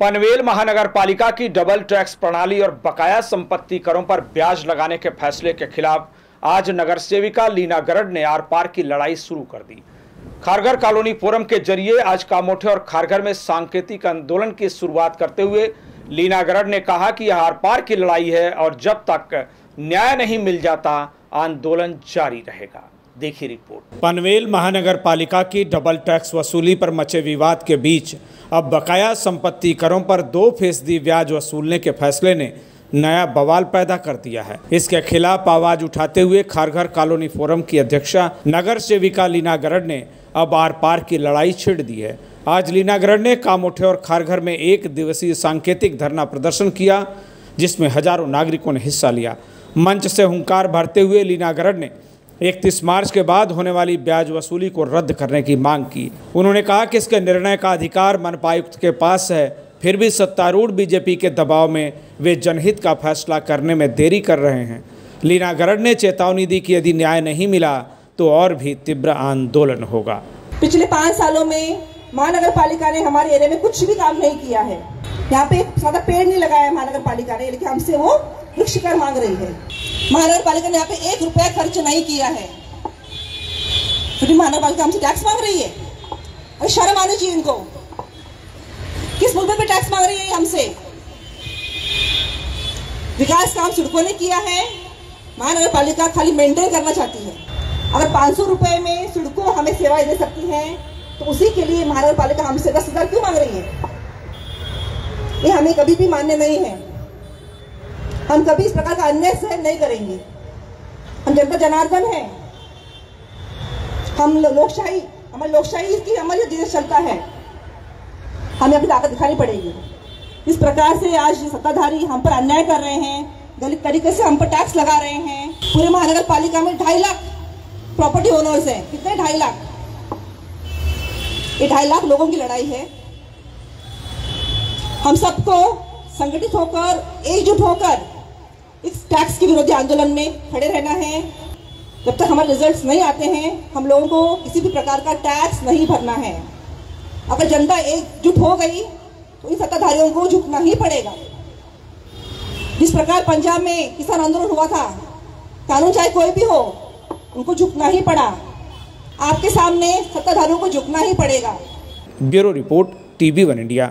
पनवेल महानगर पालिका की डबल टैक्स प्रणाली और बकाया संपत्ति करों पर ब्याज लगाने के फैसले के खिलाफ आज नगर सेविका लीना गरड ने आर पार की लड़ाई शुरू कर दी। खारघर कॉलोनी फोरम के ज़रिए आज कामोठे और खारघर में सांकेतिक आंदोलन की शुरुआत करते हुए लीना गरड ने कहा कि यह आर पार की लड़ाई है और जब तक न्याय नहीं मिल जाता, आंदोलन जारी रहेगा। देखिए रिपोर्ट। पनवेल महानगर पालिका की डबल टैक्स वसूली पर मचे विवाद के बीच अब बकाया संपत्ति करों पर दो फ़ीसदी ब्याज वसूलने के फैसले ने नया बवाल पैदा कर दिया है। इसके खिलाफ आवाज़ उठाते हुए खारघर कॉलोनी फोरम की अध्यक्षा नगर सेविका लीना गरड ने अब आर पार की लड़ाई छिड़ दी है। आज लीना गरड ने कामोठे और खारघर में एक दिवसीय सांकेतिक धरना प्रदर्शन किया, जिसमें हज़ारों नागरिकों ने हिस्सा लिया। मंच से हुंकार भरते हुए लीना गरड ने इकतीस मार्च के बाद होने वाली ब्याज वसूली को रद्द करने की मांग की। उन्होंने कहा कि इसके निर्णय का अधिकार मनपायुक्त के पास है। फिर भी सत्तारूढ़ बीजेपी के दबाव में वे जनहित का फैसला करने में देरी कर रहे हैं। लीना गरड ने चेतावनी दी कि यदि न्याय नहीं मिला तो और भी तीव्र आंदोलन होगा। पिछले पाँच सालों में महानगर पालिका ने हमारे एरिया में कुछ भी काम नहीं किया है। यहाँ पे ज़्यादा पेड़ नहीं लगाया महानगर पालिका ने, लेकिन हमसे वो वृक्ष कर मांग रही है। महानगर पालिका ने यहाँ पे एक रुपया खर्च नहीं किया है। फिर महानगर पालिका हमसे टैक्स मांग रही है? अरे शर्म आनी चाहिए इनको। किस मुद्दे पे टैक्स मांग रही है हमसे? विकास काम सड़कों ने किया है। महानगर पालिका खाली मेंटेन करना चाहती है। अगर पाँच सौ रुपए में सड़कों हमें सेवाएँ दे सकती है तो उसी के लिए महानगर पालिका हमसे दस हज़ार क्यों मांग रही है? ये हमें कभी भी मान्य नहीं है। हम कभी इस प्रकार का अन्याय सहन नहीं करेंगे। हम जनता जनार्दन है। हम लोकशाही हमारी लोकशाही की हमारी देश चलता है, हमें अपनी ताकत दिखानी पड़ेगी। इस प्रकार से आज सत्ताधारी हम पर अन्याय कर रहे हैं गलत तरीके से हम पर टैक्स लगा रहे हैं, पूरे महानगर पालिका में ढाई लाख प्रॉपर्टी ओनर्स हैं। कितने ढाई लाख? ये ढाई लाख लोगों की लड़ाई है। हम सबको संगठित होकर, एकजुट होकर इस टैक्स के विरोधी आंदोलन में खड़े रहना है। जब तक हमारे रिजल्ट्स नहीं आते हैं, हम लोगों को किसी भी प्रकार का टैक्स नहीं भरना है। अगर जनता एकजुट हो गई तो इन सत्ताधारियों को झुकना ही पड़ेगा। जिस प्रकार पंजाब में किसान आंदोलन हुआ था, कानून चाहे कोई भी हो, उनको झुकना ही पड़ा। आपके सामने सत्ताधारियों को झुकना ही पड़ेगा। Bureau report, TV one India.